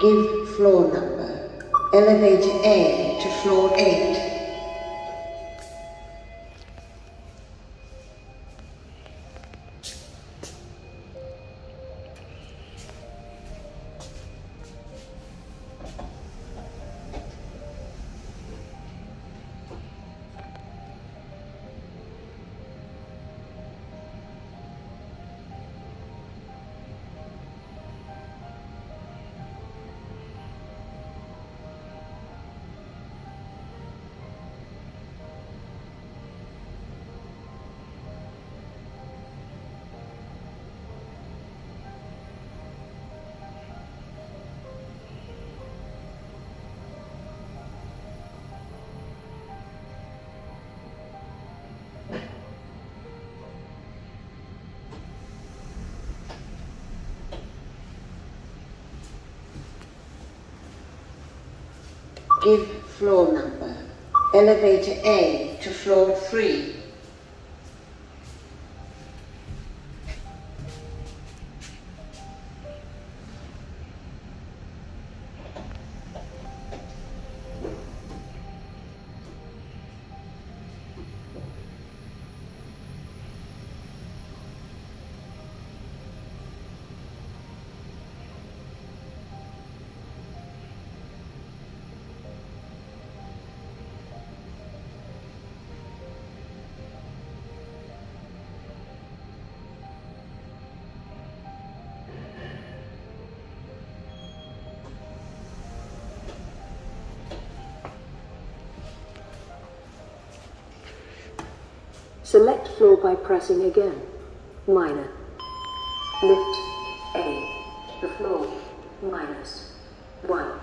Give floor number. Elevator A to floor 8. Give floor number. Elevator A to floor 3. Select floor by pressing again. Minor. Lift A. The floor. Minus. 1.